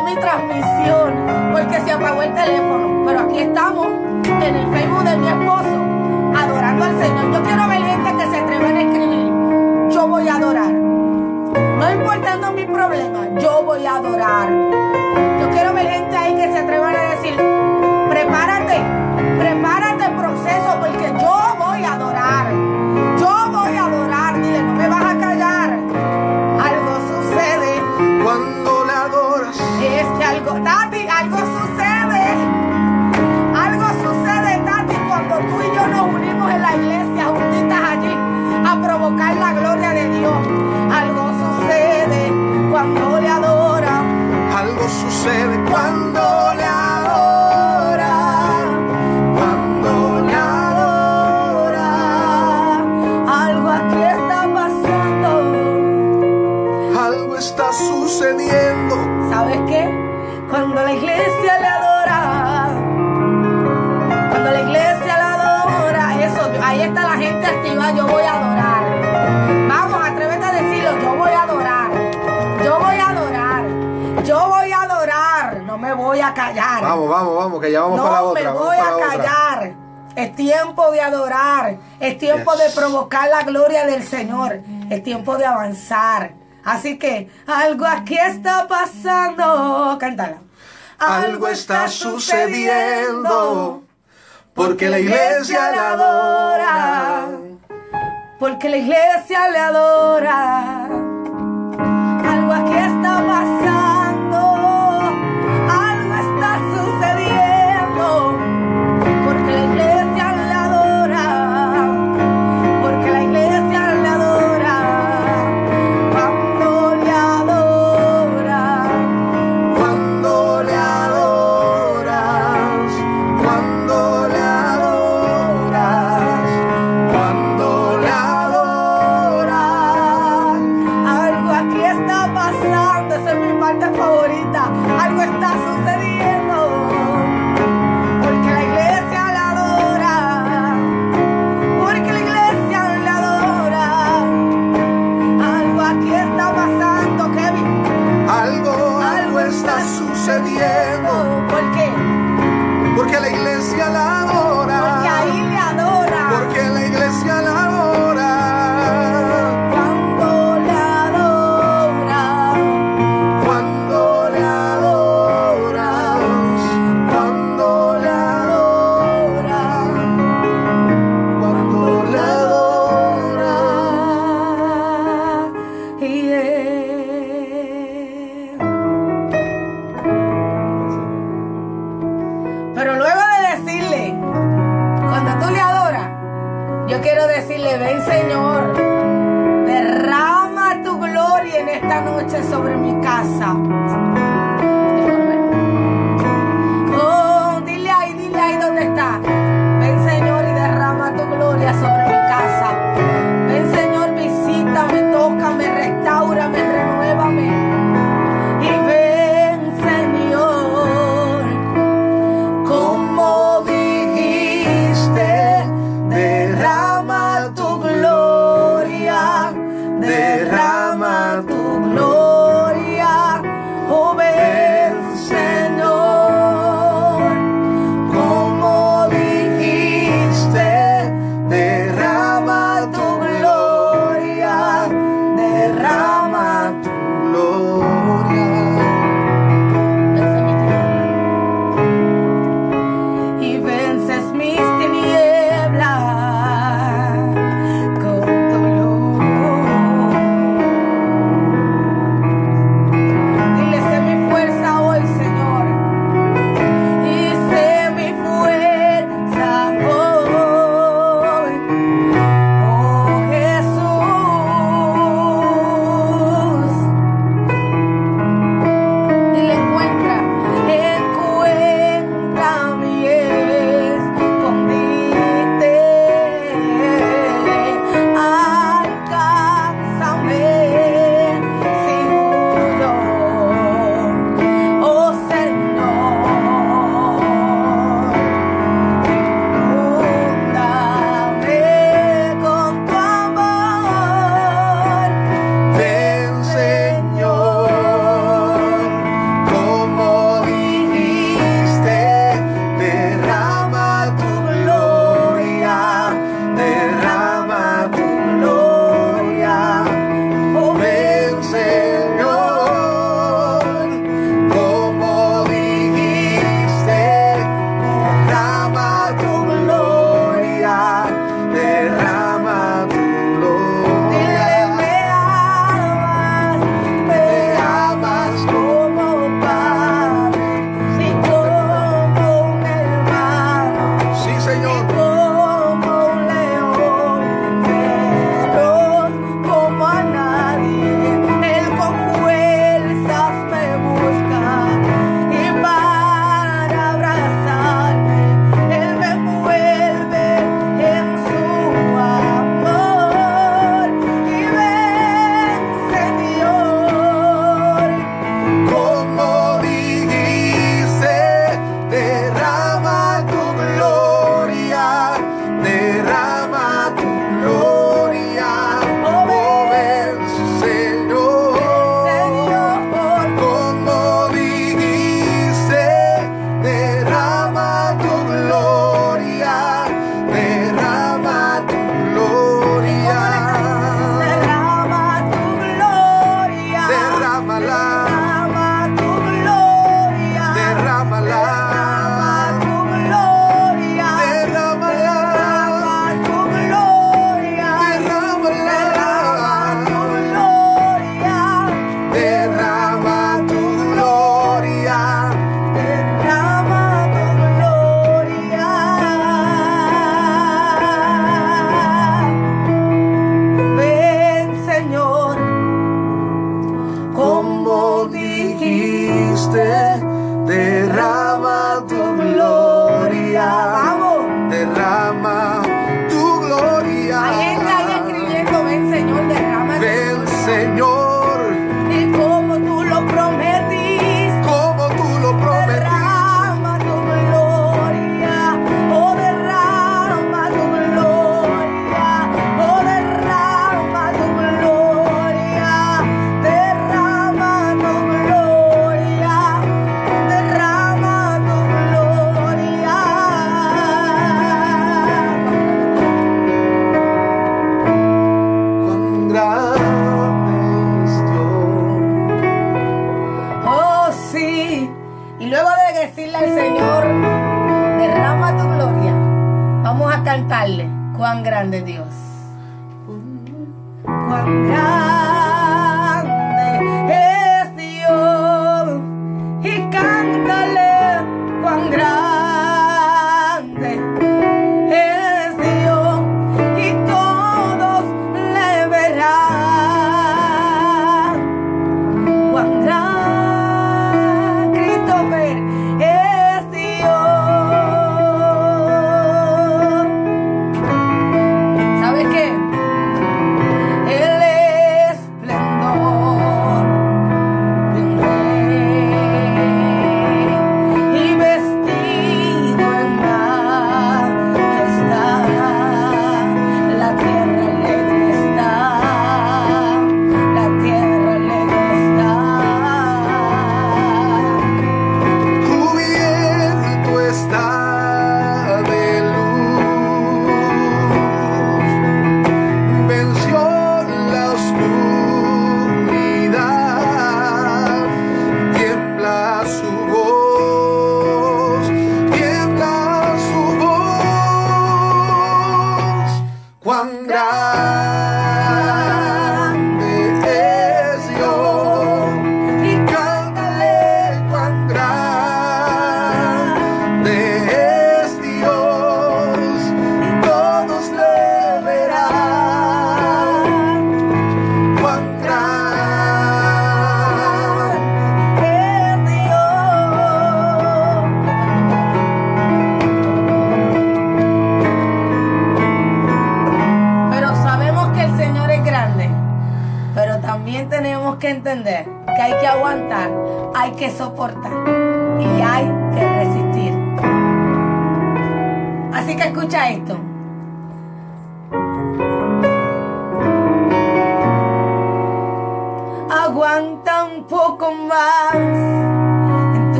mi transmisión porque se apagó el teléfono. Pero aquí estamos en el Facebook de mi esposo adorando al Señor. Yo quiero ver gente que se atrevan a escribir. Yo voy a adorar. No importando mi problema, yo voy a adorar. sé de cuándo. Vamos, vamos, vamos, que ya vamos no para la. No me voy a callar. Es tiempo de adorar. Es tiempo de provocar la gloria del Señor. Es tiempo de avanzar. Así que algo aquí está pasando. Cántala. Algo, está sucediendo. Porque la iglesia le adora. Porque la iglesia le adora. Algo aquí está pasando.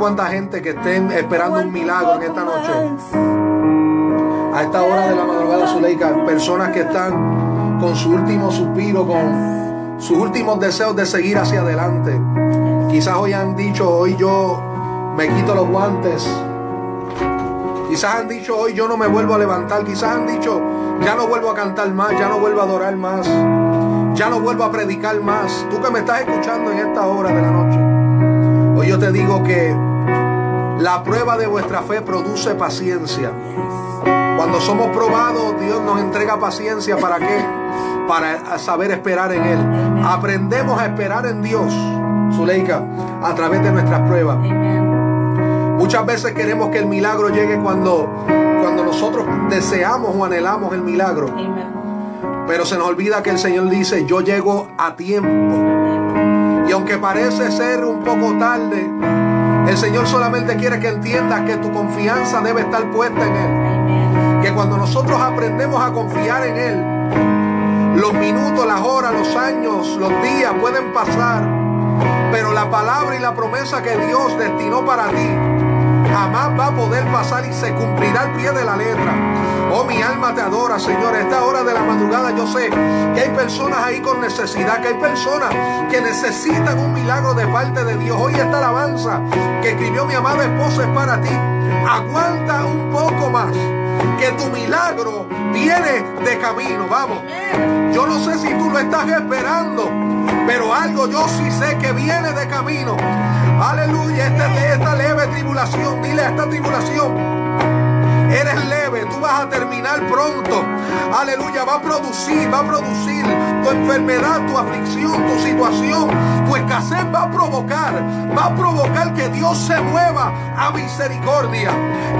Cuánta gente que estén esperando un milagro en esta noche. A esta hora de la madrugada, Zuleika, personas que están con su último suspiro, con sus últimos deseos de seguir hacia adelante. Quizás hoy han dicho, hoy yo me quito los guantes. Quizás han dicho, hoy yo no me vuelvo a levantar. Quizás han dicho, ya no vuelvo a cantar más, ya no vuelvo a adorar más, ya no vuelvo a predicar más. Tú que me estás escuchando en esta hora de la noche. Hoy yo te digo que la prueba de vuestra fe produce paciencia. Cuando somos probados, Dios nos entrega paciencia. ¿Para qué? Para saber esperar en Él. Aprendemos a esperar en Dios, Zuleika, a través de nuestras pruebas. Muchas veces queremos que el milagro llegue cuando, cuando nosotros deseamos o anhelamos el milagro. Pero se nos olvida que el Señor dice, yo llego a tiempo. Y aunque parece ser un poco tarde, el Señor solamente quiere que entiendas que tu confianza debe estar puesta en Él. Que cuando nosotros aprendemos a confiar en Él, los minutos, las horas, los años, los días pueden pasar, pero la palabra y la promesa que Dios destinó para ti jamás va a poder pasar y se cumplirá al pie de la letra. Oh, mi alma te adora, Señor. A esta hora de la madrugada yo sé que hay personas ahí con necesidad, que hay personas que necesitan un milagro de parte de Dios. Hoy esta alabanza que escribió mi amada esposa es para ti. Aguanta un poco más, que tu milagro viene de camino. Vamos. Yo no sé si tú lo estás esperando, pero algo yo sí sé que viene de camino. Aleluya, esta, esta leve tribulación, dile a esta tribulación, Eres leve, tú vas a terminar pronto. Aleluya, va a producir, va a producir tu enfermedad, tu aflicción, tu situación, tu escasez va a provocar, va a provocar que Dios se mueva a misericordia,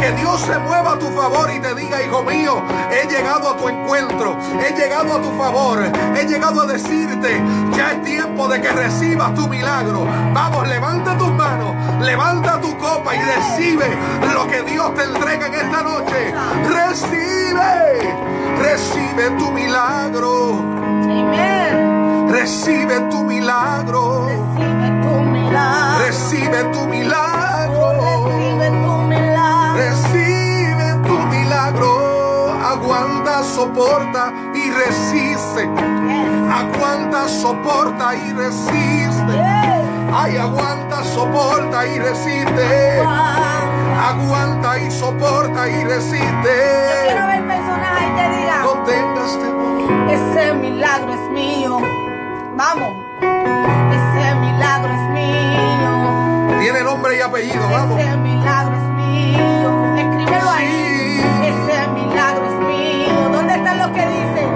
que Dios se mueva a tu favor y te diga, hijo mío, he llegado a tu encuentro, he llegado a tu favor, he llegado a decirte, ya es tiempo de que recibas tu milagro. Vamos, levanta tus manos, levanta tu copa y recibe lo que Dios te entrega en esta noche. Recibe, recibe tu milagro. Amén. Recibe tu milagro. Recibe tu milagro. Recibe tu milagro. Recibe tu milagro. Recibe tu milagro. Aguanta, soporta y resiste. Aguanta, soporta y resiste. Ay, aguanta, soporta y resiste. Aguanta y soporta y Quiero resiste. ver personas ahí que digan, No tengas temor. ese milagro es mío. Vamos. Ese milagro es mío. Tiene nombre y apellido, vamos. Ese milagro es mío. Escríbelo ahí. Sí. Ese milagro es mío. ¿Dónde están los que dicen?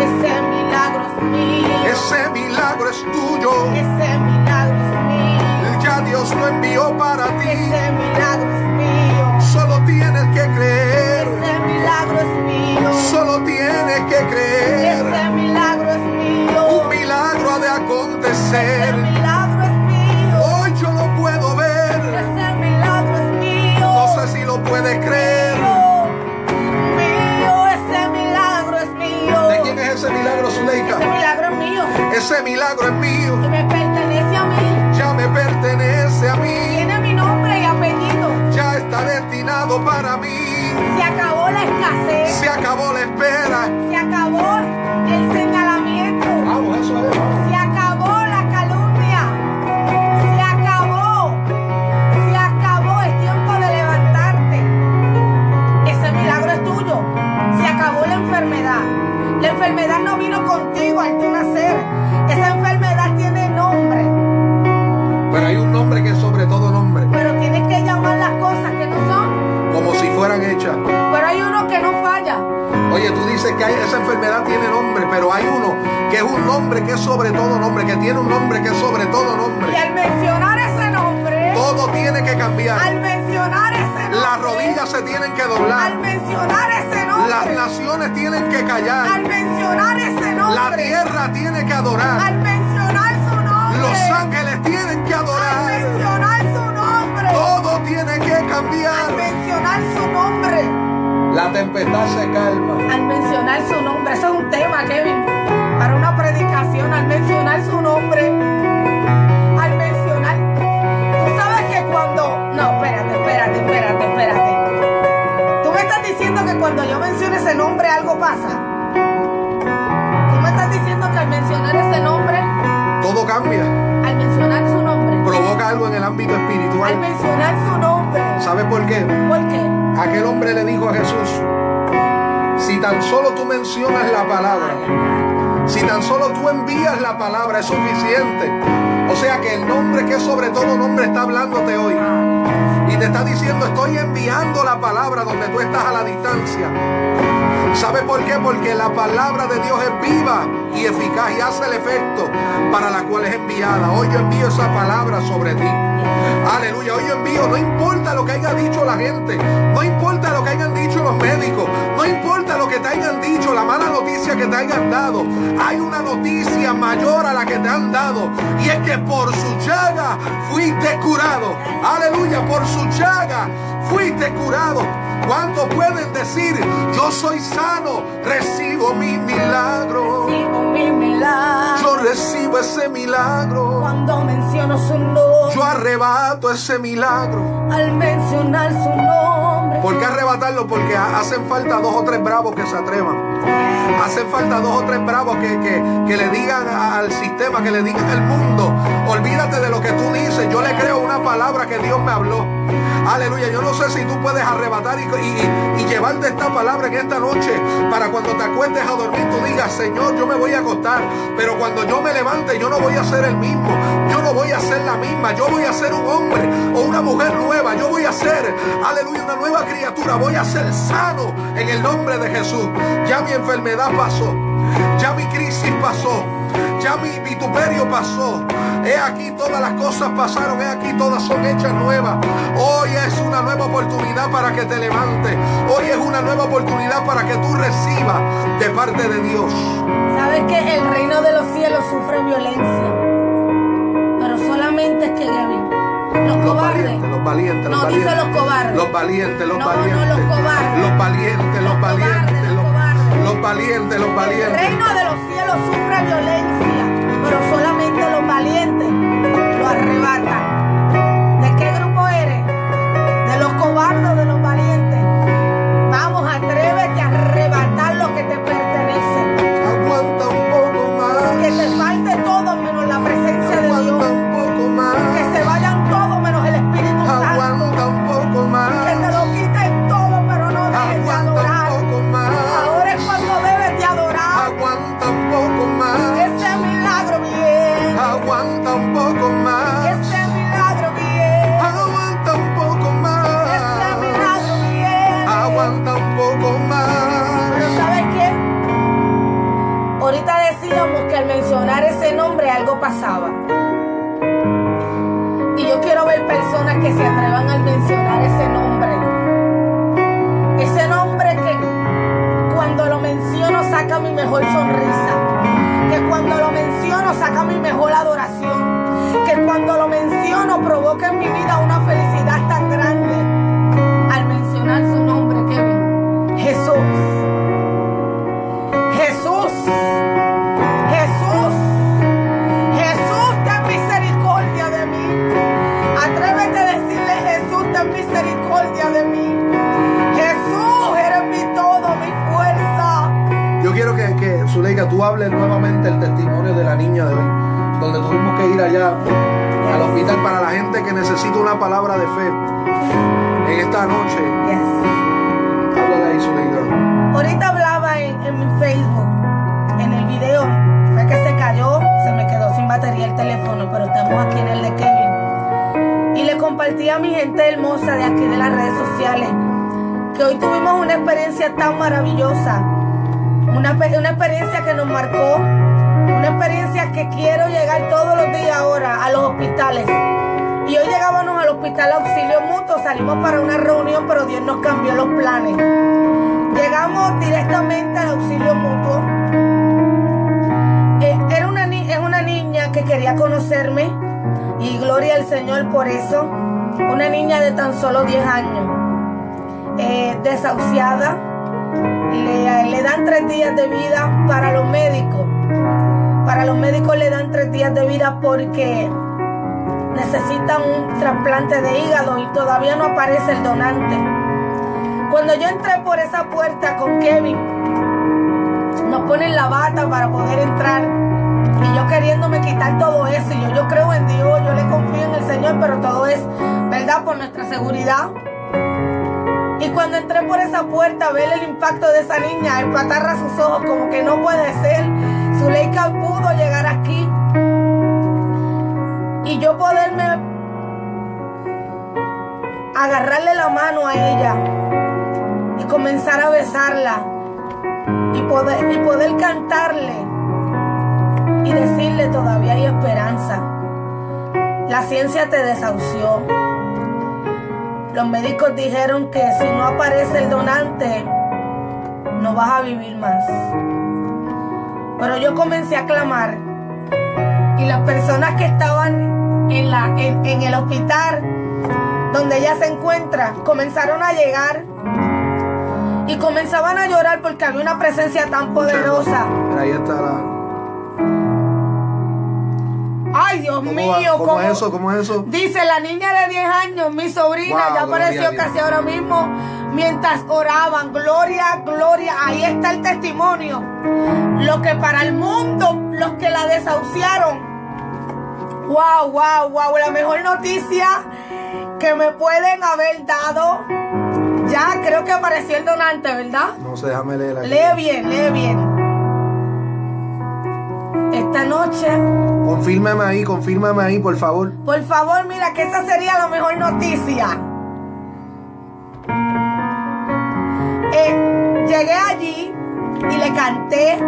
Ese milagro es mío. Ese milagro es tuyo. Ese milagro es mío. Ya Dios lo envió para ti. Ese milagro es Solo tienes que creer. Ese milagro es mío. Un milagro ha de Ese acontecer. milagro es mío. Hoy yo lo puedo ver. Ese milagro es mío. No sé si lo puedes creer. Mío, ese milagro es mío. ¿De quién es ese milagro, Ese Zuleika? milagro es mío. Ese milagro es mío. Y me pertenece a mí. Ya me pertenece a mí. Tiene mi nombre y apellido. Ya está destinado para mí. Se es sobre todo nombre, que tiene un nombre que es sobre todo Y nombre. al mencionar ese nombre, Todo tiene que cambiar. al mencionar ese nombre, Las rodillas se tienen que al doblar. mencionar ese nombre, Las naciones tienen que callar. al mencionar ese nombre, La tierra tiene que adorar. al mencionar su nombre, Los ángeles tienen que al adorar. mencionar su nombre, Todo tiene que al cambiar. mencionar su nombre, La tempestad se calma. al mencionar su nombre. Eso es un tema, Kevin, mencionar su nombre, al mencionar. Tú sabes que cuando. No, espérate, espérate, espérate, espérate. Tú me estás diciendo que cuando yo mencione ese nombre algo pasa. Tú me estás diciendo que al mencionar ese nombre, Todo cambia. al mencionar su nombre, Provoca algo en el ámbito al espiritual. mencionar su nombre, ¿Sabes por qué? ¿por qué? Aquel hombre le dijo a Jesús, si tan solo tú mencionas la palabra, si tan solo tú envías la palabra es suficiente. O sea que el nombre que sobre todo nombre está hablándote hoy. Y te está diciendo, estoy enviando la palabra donde tú estás a la distancia. ¿Sabe por qué? Porque la palabra de Dios es viva y eficaz y hace el efecto para la cual es enviada. Hoy yo envío esa palabra sobre ti. Aleluya, hoy yo envío, no importa lo que haya dicho la gente, no importa lo que hayan dicho los médicos, no importa lo que te hayan dicho, la mala noticia que te hayan dado, hay una noticia mayor a la que te han dado y es que por su llaga fuiste curado. Aleluya, por su llaga fuiste curado. ¿Cuántos pueden decir, yo soy sano, recibo mi milagro? Recibo mi milagro. Yo recibo ese milagro. Cuando menciono su nombre, Yo arrebato ese milagro. al mencionar su nombre, ¿Por qué arrebatarlo? Porque ha- hacen falta dos o tres bravos que se atrevan. Hacen falta dos o tres bravos que, que- que le digan al sistema, que le digan al mundo. Olvídate de lo que tú dices. Yo le creo una palabra que Dios me habló. Aleluya. Yo no sé si tú puedes arrebatar y, y- y llevarte esta palabra en esta noche para cuando te acuestes a dormir tú digas, Señor, yo me voy a acostar. Pero cuando yo me levante, yo no voy a ser el mismo. Yo no voy a ser la misma. Yo voy a ser un hombre o una mujer nueva. Yo voy a ser, aleluya, una nueva criatura. Voy a ser sano en el nombre de Jesús. Ya mi enfermedad pasó. Ya mi crisis pasó. Ya mi vituperio pasó. He aquí todas las cosas pasaron. He aquí todas son hechas nuevas. Hoy es una nueva oportunidad para que te levantes. Hoy es una nueva oportunidad para que tú recibas de parte de Dios. ¿Sabes que el reino de los cielos sufre violencia? Pero solamente es que Gavin. Los, cobardes. Valientes, los valientes, no, valientes. dice los cobardes. Los valientes, los No, no, valientes. los cobardes. Los valientes, los, Los valientes. cobardes, los los- cobardes. los valientes, los El valientes. reino de los cielos sufre violencia, pero solamente los valientes lo arrebatan. ¿De qué grupo eres? ¿De los cobardes de los Y yo quiero ver personas que se atrevan al mencionar ese nombre. Ese nombre que cuando lo menciono saca mi mejor sonrisa. Que cuando lo menciono saca mi mejor adoración. Que cuando lo menciono provoca en mi vida una felicidad que tú hables nuevamente el testimonio de la niña de hoy, donde tuvimos que ir allá al hospital para la gente que necesita una palabra de fe en esta noche. Yes. Háblale ahí, Zuleika. Ahorita hablaba en, en mi Facebook, en el video, fue que se cayó, se me quedó sin batería el teléfono, pero estamos aquí en el de Kevin. Y le compartí a mi gente hermosa de aquí de las redes sociales que hoy tuvimos una experiencia tan maravillosa, una, una experiencia que nos marcó, una experiencia que quiero llegar todos los días ahora a los hospitales. Y hoy llegábamos al hospital Auxilio Mutuo, salimos para una reunión, pero Dios nos cambió los planes. Llegamos directamente al auxilio mutuo. Eh, era una es una niña que quería conocerme y gloria al Señor por eso. Una niña de tan solo 10 años, eh, desahuciada. Le, dan tres días de vida para los médicos. Para los médicos le dan tres días de vida porque necesitan un trasplante de hígado y todavía no aparece el donante. Cuando yo entré por esa puerta con Kevin, nos ponen la bata para poder entrar. Y yo queriéndome quitar todo eso. Y yo, yo creo en Dios, yo le confío en el Señor, pero todo es, ¿verdad? Por nuestra seguridad. Y cuando entré por esa puerta, ver el impacto de esa niña, el patarra sus ojos, como que no puede ser. Zuleika pudo llegar aquí. Y yo poderme agarrarle la mano a ella y comenzar a besarla y poder, y poder cantarle y decirle todavía hay esperanza. La ciencia te desahució. Los médicos dijeron que si no aparece el donante, no vas a vivir más. Pero yo comencé a clamar y las personas que estaban en, la, en, en el hospital donde ella se encuentra comenzaron a llegar y comenzaban a llorar porque había una presencia tan poderosa. Ahí está la. Ay, Dios ¿Cómo, mío, va? ¿Cómo cómo- es eso? ¿Cómo es eso? Dice la niña de 10 años, mi sobrina, Wow, ya apareció Dios. casi ahora mismo, mientras oraban, gloria, gloria, ahí está el testimonio. Lo que para el mundo, los que la desahuciaron, wow, wow, wow, la mejor noticia que me pueden haber dado, ya creo que apareció el donante, ¿verdad? No sé, déjame leer. Lee bien, lee bien. Esta noche. Confírmame ahí, confírmame ahí, por favor. Por favor, mira que esa sería la mejor noticia. Eh, llegué allí y le canté,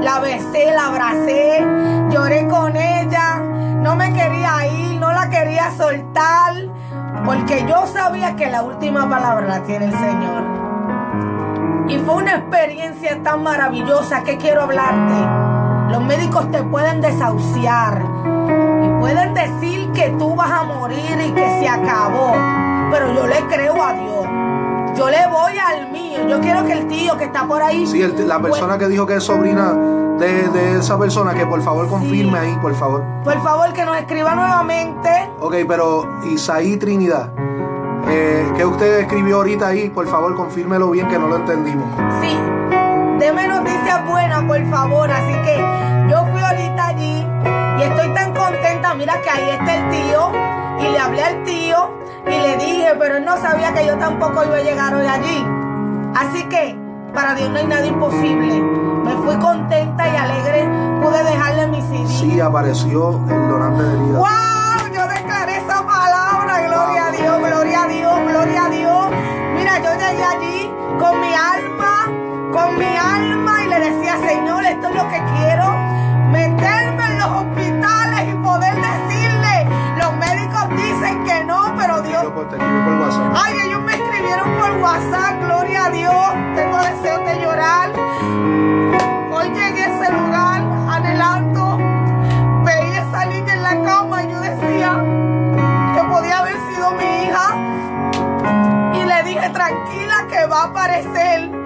la besé, la abracé, lloré con ella, no me quería ir, no la quería soltar, porque yo sabía que la última palabra la tiene el Señor. Y fue una experiencia tan maravillosa que quiero hablarte. Los médicos te pueden desahuciar y pueden decir que tú vas a morir y que se acabó, pero yo le creo a Dios. Yo le voy al mío. Yo quiero que el tío que está por ahí. Sí, el- la persona que dijo que es sobrina de, de esa persona, que por favor confirme ahí, por favor. Por favor, que nos escriba nuevamente. Ok, pero Isaí Trinidad, eh, ¿qué usted escribió ahorita ahí? Por favor, confírmelo bien que no lo entendimos. Sí. Deme noticias buenas, por favor. Así que yo fui ahorita allí y estoy tan contenta. Mira que ahí está el tío. Y le hablé al tío y le dije, pero él no sabía que yo tampoco iba a llegar hoy allí. Así que para Dios no hay nada imposible. Me fui contenta y alegre. Pude dejarle mi CD. Sí, apareció el donante de vida. ¡Wow! Yo declaré esa palabra. Gloria a Dios, gloria a Dios, gloria a Dios. Mira, yo llegué allí con mi alma, con mi alma decía, Señor, esto es lo que quiero. Meterme en los hospitales y poder decirle, los médicos dicen que no, pero Dios. Ay, ellos me escribieron por WhatsApp, gloria a Dios. Tengo deseos de llorar. Hoy llegué a ese lugar anhelando. Veía esa niña en la cama y yo decía que podía haber sido mi hija. Y le dije, tranquila que va a aparecer.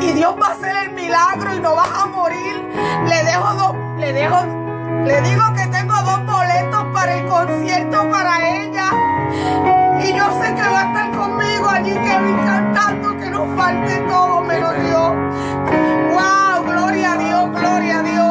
Y Dios va a hacer el milagro y no vas a morir. Le dejo dos, le dejo, le digo que tengo dos boletos para el concierto para ella. Y yo sé que va a estar conmigo allí, Kevin, cantando, que no falte todo menos Dios. ¡Wow! Gloria a Dios, gloria a Dios.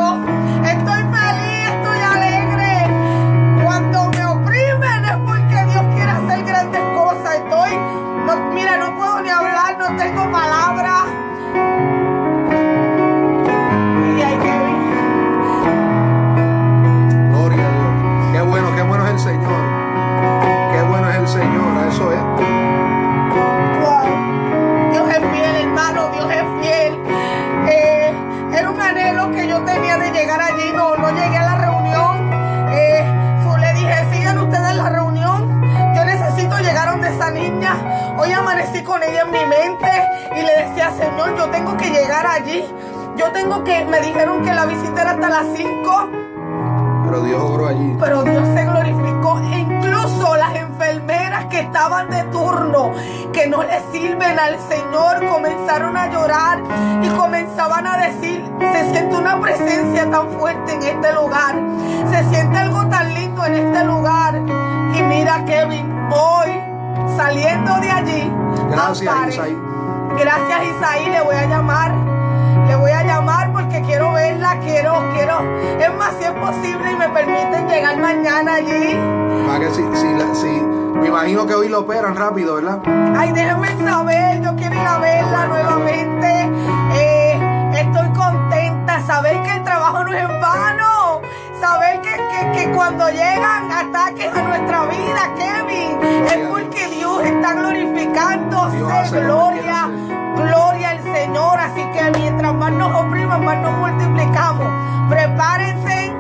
Que hoy lo operan rápido, ¿verdad? Ay, déjenme saber, yo quiero ir a verla nuevamente. Eh, estoy contenta, saber que el trabajo no es en vano. Saber que, que- que cuando llegan ataques a nuestra vida, Kevin, es porque Dios está glorificándose. Gloria, gloria al Señor. Así que mientras más nos opriman, más nos multiplicamos. Prepárense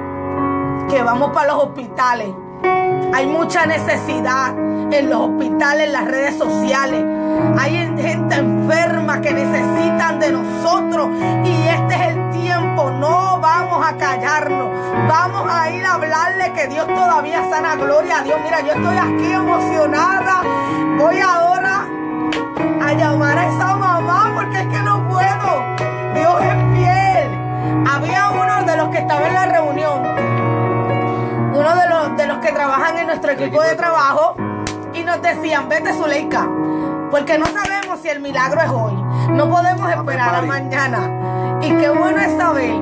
que vamos para los hospitales. Hay mucha necesidad en los hospitales, en las redes sociales. Hay gente enferma que necesitan de nosotros y este es el tiempo. No vamos a callarnos. Vamos a ir a hablarle que Dios todavía sana. Gloria a Dios. Mira, yo estoy aquí emocionada. Voy ahora a llamar a esa mamá porque es que no puedo. Dios es fiel. Había uno de los que estaba en la reunión uno de los, de los que trabajan en nuestro equipo de trabajo y nos decían, vete Zuleika, porque no sabemos si el milagro es hoy. No podemos esperar a mañana. Y qué bueno es saber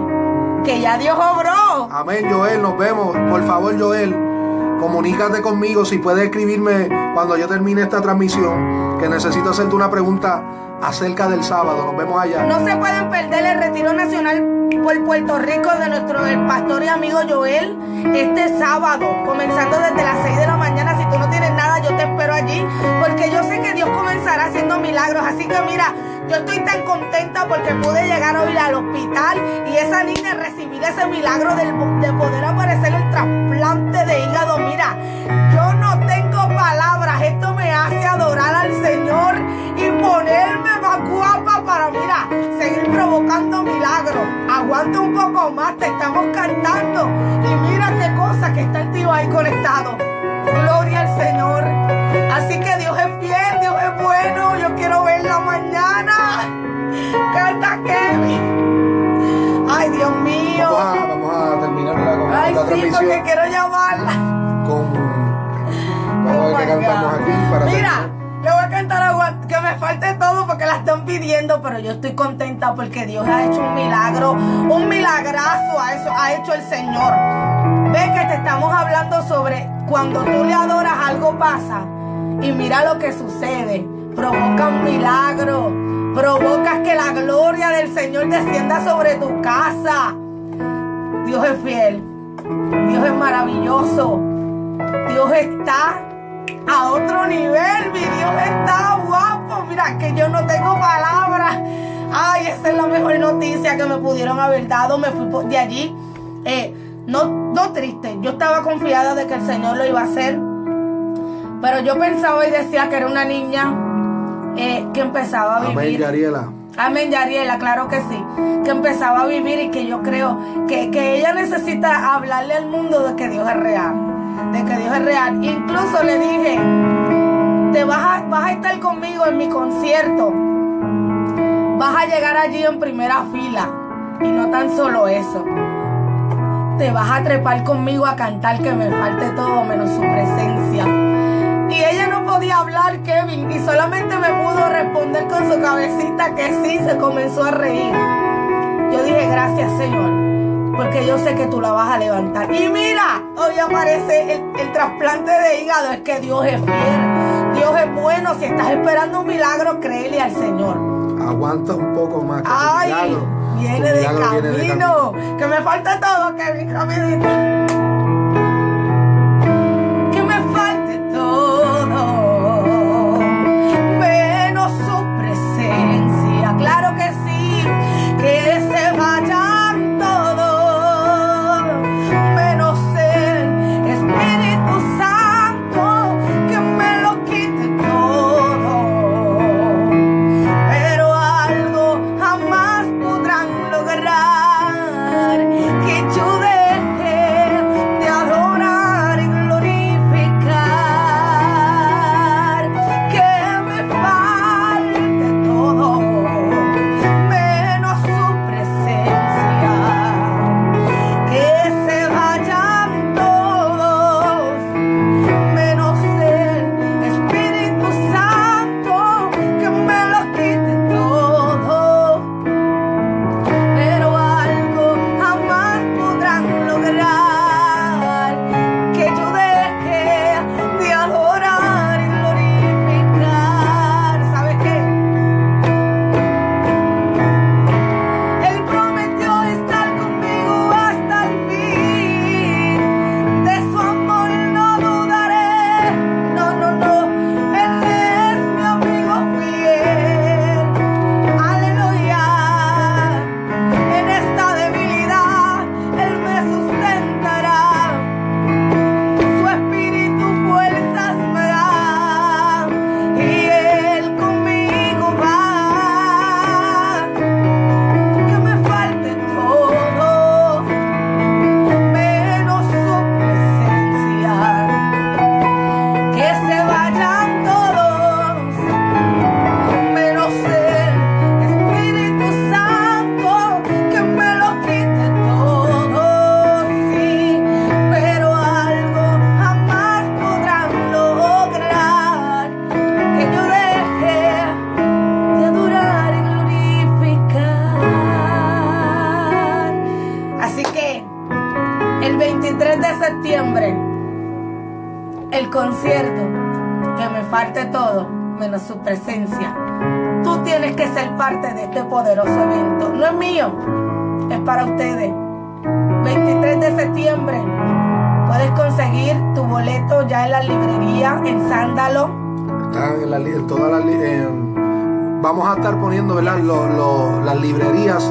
que ya Dios obró. Amén, Joel, nos vemos. Por favor, Joel. Comunícate conmigo si puedes escribirme cuando yo termine esta transmisión, que necesito hacerte una pregunta acerca del sábado. Nos vemos allá. No se pueden perder el retiro nacional por Puerto Rico de nuestro pastor y amigo Joel este sábado, comenzando desde las 6 de la mañana. Si tú no tienes nada, yo te espero allí, porque yo sé que Dios comenzará haciendo milagros. Así que mira, yo estoy tan contenta porque pude llegar hoy al hospital y esa niña recibir ese milagro del, de poder Aguanta un poco más, te estamos cantando. Y mira qué cosa que está el tío ahí conectado. Gloria al Señor. Así que Dios es fiel, Dios es bueno. Yo quiero verlo mañana. Canta Kevin. Ay, Dios mío. Vamos a, vamos a terminarla con Ay, la sí, transmisión. porque quiero llamarla. Con, vamos a ver Oh qué my cantamos aquí para Mira, terminar. Me falte todo porque la están pidiendo, pero yo estoy contenta porque Dios ha hecho un milagro, un milagrazo a eso ha hecho el Señor. Ve que te estamos hablando sobre cuando tú le adoras algo pasa y mira lo que sucede. Provoca un milagro, provocas que la gloria del Señor descienda sobre tu casa. Dios es fiel, Dios es maravilloso. Dios está a otro nivel, mi Dios está Mira que yo no tengo palabras. Ay, esa es la mejor noticia que me pudieron haber dado. Me fui de allí, eh, no, no triste. Yo estaba confiada de que el Señor lo iba a hacer. Pero yo pensaba y decía que era una niña eh, que empezaba a Amén, vivir. Yariela. Amén, Yariela, claro que sí. Que empezaba a vivir y que yo creo que, que ella necesita hablarle al mundo de que Dios es real. De que Dios es real. Incluso le dije, te vas a, estar conmigo en mi concierto. Vas a llegar allí en primera fila. Y no tan solo eso. Te vas a trepar conmigo a cantar que me falte todo menos su presencia. Y ella no podía hablar, Kevin, y solamente me pudo responder con su cabecita que sí, se comenzó a reír. Yo dije, gracias Señor, porque yo sé que tú la vas a levantar. Y mira, hoy aparece el, el trasplante de hígado, es que Dios es fiel, bueno, si estás esperando un milagro, créele al Señor. Aguanta un poco más. Que tu Ay, milagro, viene tu de milagro viene de camino, que me falta todo, Kevin, rapidito. que su presencia. Tú tienes que ser parte de este poderoso evento. No es mío, es para ustedes. 23 de septiembre, puedes conseguir tu boleto ya en la librería, en Sándalo. Están en, la, en todas las... vamos a estar poniendo ¿verdad? las librerías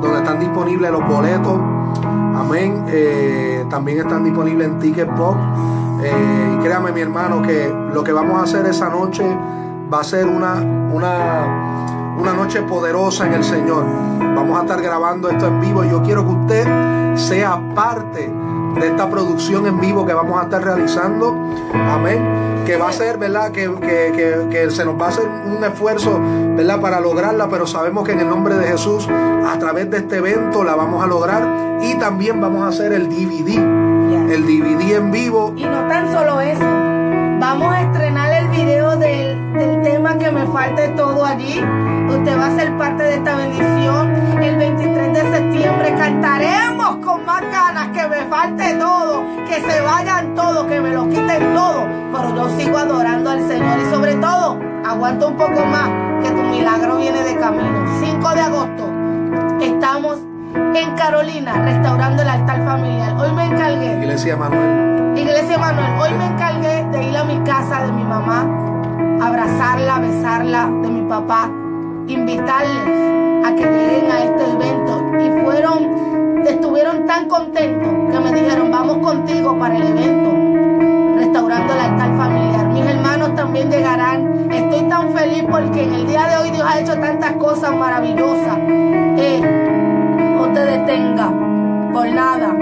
donde están disponibles los boletos. Amén. Eh, también están disponibles en Ticket. Eh, y créame, mi hermano, que lo que vamos a hacer esa noche va a ser una, una, una noche poderosa en el Señor. Vamos a estar grabando esto en vivo y yo quiero que usted sea parte de esta producción en vivo que vamos a estar realizando. Amén. Que va a ser, ¿verdad? Que, que, que, se nos va a hacer un esfuerzo, ¿verdad? Para lograrla, pero sabemos que en el nombre de Jesús, a través de este evento, la vamos a lograr. Y también vamos a hacer el DVD. El DVD en vivo. Y no tan solo eso. Vamos a estrenar el video del, del tema que me falte todo allí. Usted va a ser parte de esta bendición. El 23 de septiembre cantaremos con más ganas que me falte todo, que se vayan todos, que me lo quiten todo. Pero yo sigo adorando al Señor y sobre todo, aguanto un poco más, que tu milagro viene de camino. 5 de agosto, estamos en Carolina restaurando el altar familiar. Hoy me encargué. Iglesia Manuel. Iglesia Manuel, hoy me encargué de ir a mi casa de mi mamá, abrazarla, besarla, de mi papá invitarles a que lleguen a este evento y fueron, estuvieron tan contentos que me dijeron, vamos contigo para el evento, restaurando el altar familiar. Mis hermanos también llegarán. Estoy tan feliz porque en el día de hoy Dios ha hecho tantas cosas maravillosas. Eh, no te detenga por nada.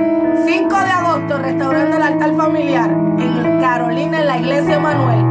5 de agosto, restaurando el altar familiar en Carolina, en la iglesia Manuel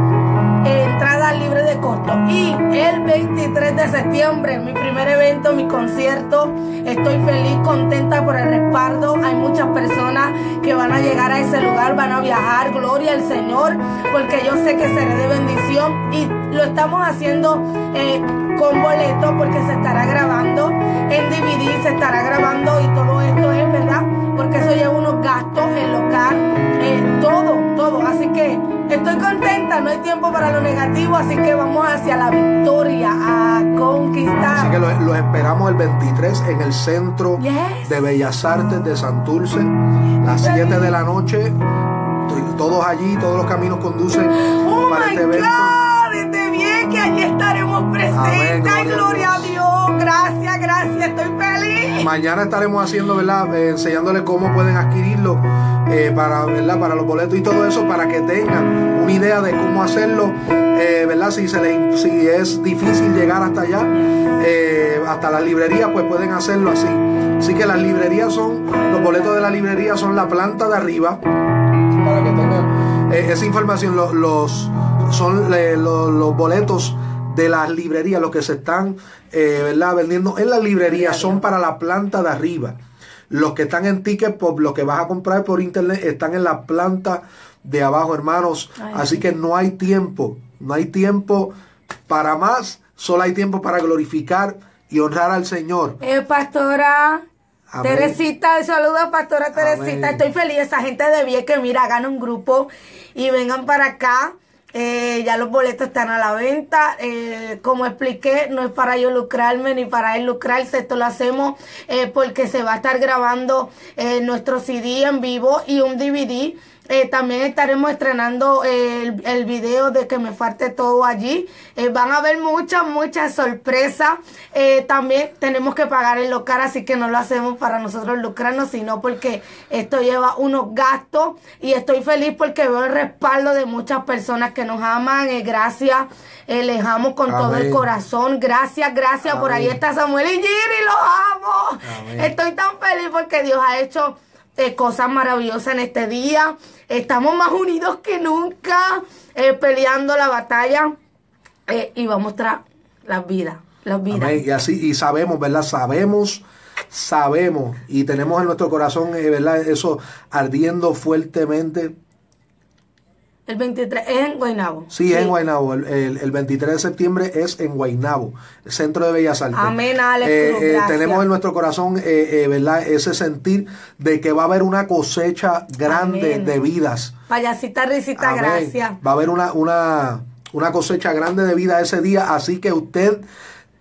entrada libre de costo. Y el 23 de septiembre, mi primer evento, mi concierto. Estoy feliz, contenta por el respaldo. Hay muchas personas que van a llegar a ese lugar, van a viajar. Gloria al Señor, porque yo sé que seré de bendición. Y lo estamos haciendo eh, con boleto porque se estará grabando en DVD, se estará grabando y todo esto es verdad, porque eso lleva unos gastos, el local, eh, todo, todo. Así que Estoy contenta, no hay tiempo para lo negativo, así que vamos hacia la victoria, a conquistar. Así que lo, esperamos el 23 en el Centro de Bellas Artes de Santurce, las 7 de la noche. Todos allí, todos los caminos conducen oh para este evento. God, bien que allí estaremos presentes. gloria a Dios. Gracias, gracias. Estoy feliz. Mañana estaremos haciendo, ¿verdad? Eh, enseñándoles cómo pueden adquirirlo eh, para, ¿verdad? para los boletos y todo eso, para que tengan una idea de cómo hacerlo, eh, ¿verdad? Si, se les, si es difícil llegar hasta allá, eh, hasta la librería, pues pueden hacerlo así. Así que las librerías son, los boletos de la librería son la planta de arriba, para que tengan esa información, los, son los, los boletos de las librerías, los que se están ¿verdad? vendiendo en la librería son para la planta de arriba. Los que están en Ticket Pop, los que vas a comprar por internet, están en la planta de abajo, hermanos. Así que no hay tiempo, no hay tiempo para más, solo hay tiempo para glorificar y honrar al Señor. Eh, pastora. Teresita, saludos Pastora Teresita. Estoy feliz. Esa gente de que mira, hagan un grupo y vengan para acá. Eh, ya los boletos están a la venta. Eh, como expliqué, no es para yo lucrarme ni para él lucrarse. Esto lo hacemos eh, porque se va a estar grabando nuestro CD en vivo y un DVD eh, también estaremos estrenando el, el, video de que me falte todo allí. Eh, van a haber muchas, muchas sorpresas. Eh, también tenemos que pagar el local, así que no lo hacemos para nosotros lucrarnos, sino porque esto lleva unos gastos. Y estoy feliz porque veo el respaldo de muchas personas que nos aman. gracias, les amo con todo el corazón. Gracias, gracias. Por ahí está Samuel y Giri, los amo. Estoy tan feliz porque Dios ha hecho cosas maravillosas en este día. Estamos más unidos que nunca eh, peleando la batalla eh, y vamos a las vidas. Las vidas. Y así, y sabemos, ¿verdad? Sabemos, sabemos y tenemos en nuestro corazón, eh, ¿verdad? Eso ardiendo fuertemente El 23 es en Guaynabo. Sí, es en Guaynabo. El, el, 23 de septiembre es en Guaynabo, Centro de Bellas Artes. Amén, Alex. Eh, eh, tenemos en nuestro corazón, eh, ¿verdad? Ese sentir de que va a haber una cosecha grande de vidas. Payasita, risita, gracias. Va a haber una, una, una cosecha grande de vida ese día, así que usted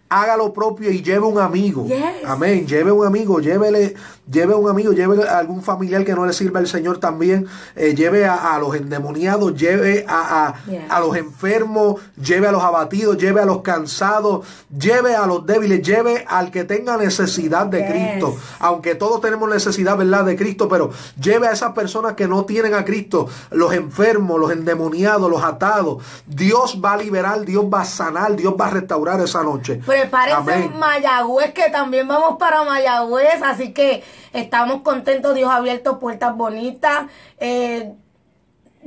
haga lo propio y lleve un amigo. Amén. Lleve un amigo, llévele, lleve un amigo, lleve a algún familiar que no le sirva el Señor también. Eh, lleve a, los endemoniados, lleve a, a, los enfermos, lleve a los abatidos, lleve a los cansados, lleve a los débiles, lleve al que tenga necesidad de Cristo. Aunque todos tenemos necesidad, ¿verdad? De Cristo, pero lleve a esas personas que no tienen a Cristo, los enfermos, los endemoniados, los atados. Dios va a liberar, Dios va a sanar, Dios va a restaurar esa noche. Prepárense Mayagüez, que también vamos para Mayagüez, así que estamos contentos, Dios ha abierto puertas bonitas. Eh,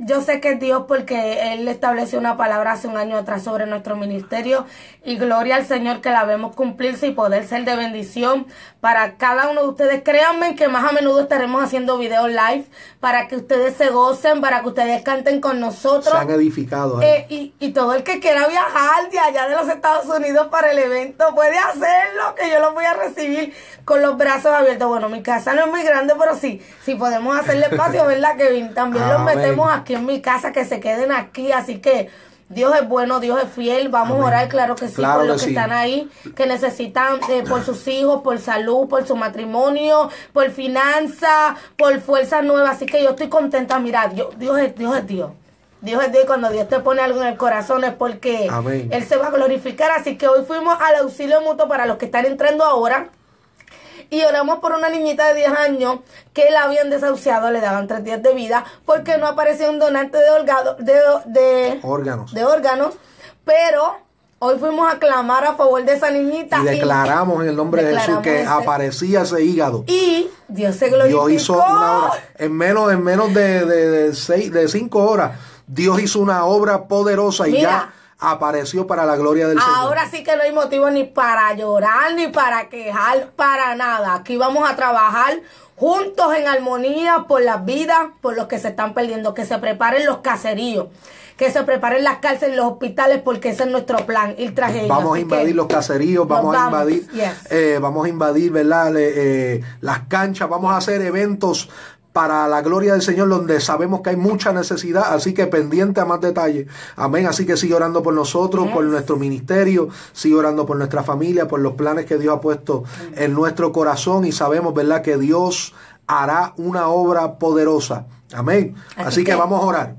yo sé que es Dios porque Él estableció una palabra hace un año atrás sobre nuestro ministerio y gloria al Señor que la vemos cumplirse y poder ser de bendición para cada uno de ustedes. Créanme que más a menudo estaremos haciendo videos live para que ustedes se gocen, para que ustedes canten con nosotros. Se han edificado. Eh, y, y todo el que quiera viajar de allá de los Estados Unidos para el evento puede hacerlo, que yo lo voy a recibir con los brazos abiertos. Bueno, mi casa no es muy grande, pero sí, si podemos hacerle espacio, ¿verdad, Kevin? También los metemos aquí en mi casa, que se queden aquí, así que Dios es bueno, Dios es fiel. Vamos a orar, claro que sí, por los que, están ahí, que necesitan eh, por sus hijos, por salud, por su matrimonio, por finanzas, por fuerza nueva. Así que yo estoy contenta. Mira, Dios, Dios es Dios. Es Dios. Dios es Dios cuando Dios te pone algo en el corazón es porque Él se va a glorificar. Así que hoy fuimos al auxilio mutuo para los que están entrando ahora y oramos por una niñita de 10 años que la habían desahuciado, le daban tres días de vida porque no apareció un donante de, de, órganos. de órganos, pero hoy fuimos a clamar a favor de esa niñita. Y declaramos en el nombre de Jesús que aparecía ese hígado. Y Dios se glorificó. Dios hizo una obra, en menos, en menos de, de, seis, de cinco horas, Dios hizo una obra poderosa y ya apareció para la gloria del Señor. Ahora sí que no hay motivo ni para llorar, ni para quejar, para nada. Aquí vamos a trabajar juntos en armonía por las vidas, por los que se están perdiendo, que se preparen los caseríos, que se preparen las cárceles, los hospitales, porque ese es nuestro plan, ir tras Vamos a invadir los caseríos, vamos, a invadir, eh, vamos a invadir, ¿verdad? Eh, las canchas, vamos a hacer eventos para la gloria del Señor, donde sabemos que hay mucha necesidad, así que pendiente a más detalles. Amén. Así que sigue orando por nosotros, por nuestro ministerio, sigue orando por nuestra familia, por los planes que Dios ha puesto en nuestro corazón y sabemos, ¿verdad?, que Dios hará una obra poderosa. Amén. Así, que vamos a orar.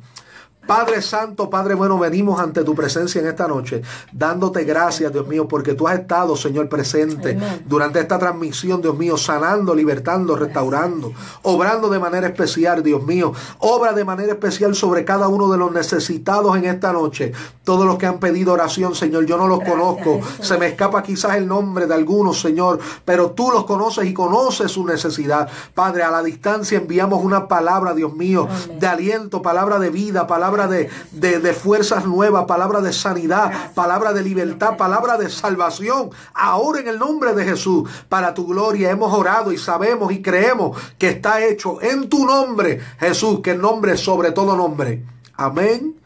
Padre Santo, Padre bueno, venimos ante tu presencia en esta noche, dándote gracias, Dios mío, porque tú has estado, Señor, presente durante esta transmisión, Dios mío, sanando, libertando, restaurando, obrando de manera especial, Dios mío. Obra de manera especial sobre cada uno de los necesitados en esta noche. Todos los que han pedido oración, Señor, yo no los conozco. Se me escapa quizás el nombre de algunos, Señor, pero tú los conoces y conoces su necesidad. Padre, a la distancia enviamos una palabra, Dios mío, de aliento, palabra de vida, palabra palabra de, fuerzas nuevas, palabra de sanidad, palabra de libertad, palabra de salvación. Ahora en el nombre de Jesús, para tu gloria hemos orado y sabemos y creemos que está hecho en tu nombre, Jesús, que el nombre sobre todo nombre. Amén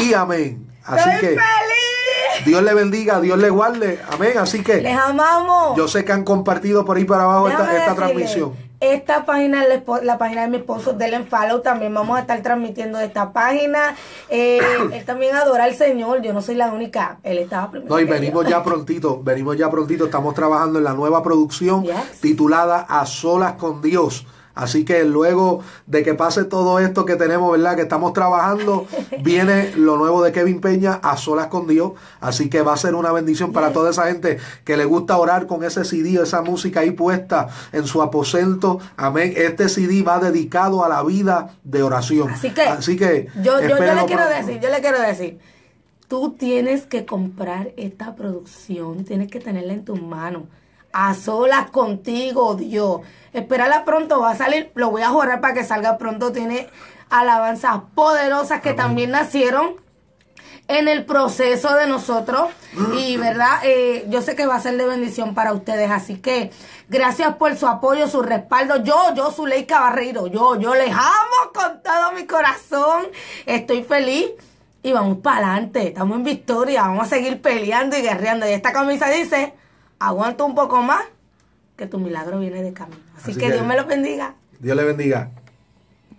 y amén. Así que Dios le bendiga, Dios le guarde. Amén. Así que les amamos. Yo sé que han compartido por ahí para abajo esta, esta transmisión. Esta página la, página de mi esposo, denle follow. También vamos a estar transmitiendo de esta página. Eh, él también adora al Señor. Yo no soy la única. Él estaba primero. No, y venimos ya prontito. Venimos ya prontito. Estamos trabajando en la nueva producción titulada A Solas con Dios. Así que luego de que pase todo esto que tenemos, ¿verdad? Que estamos trabajando, viene lo nuevo de Kevin Peña a solas con Dios. Así que va a ser una bendición para toda esa gente que le gusta orar con ese CD, esa música ahí puesta en su aposento. Amén. Este CD va dedicado a la vida de oración. Así que, Así que yo, yo, yo le quiero decir, yo le quiero decir. Tú tienes que comprar esta producción, tienes que tenerla en tus manos a solas contigo, Dios. Espérala pronto, va a salir, lo voy a jurar para que salga pronto. Tiene alabanzas poderosas que también nacieron en el proceso de nosotros. Y verdad eh, yo sé que va a ser de bendición para ustedes. Así que gracias por su apoyo su respaldo. Yo yo Zuleika Barreiro yo yo les amo con todo mi corazón. Estoy feliz. Y vamos para adelante estamos en victoria. Vamos a seguir peleando y guerreando. Y esta camisa dice aguanta un poco más que tu milagro viene de camino. Así, que Dios me lo bendiga. Dios le bendiga